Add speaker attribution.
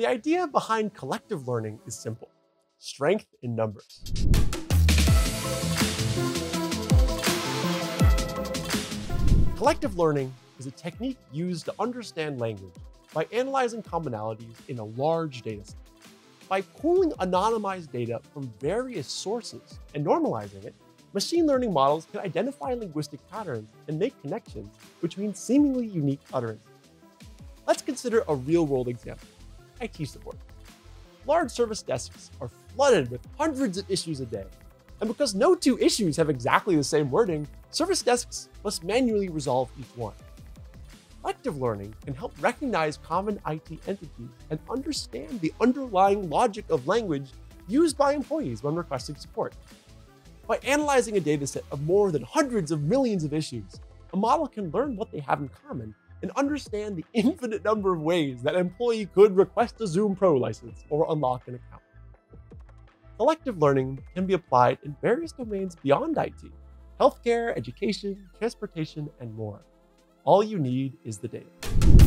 Speaker 1: The idea behind collective learning is simple strength in numbers. Collective learning is a technique used to understand language by analyzing commonalities in a large dataset. By pooling anonymized data from various sources and normalizing it, machine learning models can identify linguistic patterns and make connections between seemingly unique utterances. Let's consider a real-world example, IT support. Large service desks are flooded with hundreds of issues a day, and because no two issues have exactly the same wording, service desks must manually resolve each one. Collective learning can help recognize common IT entities and understand the underlying logic of language used by employees when requesting support. By analyzing a dataset of more than hundreds of millions of issues, a model can learn what they have in common and understand the infinite number of ways that an employee could request a Zoom Pro license or unlock an account. Collective learning can be applied in various domains beyond IT healthcare, education, transportation, and more. All you need is the data.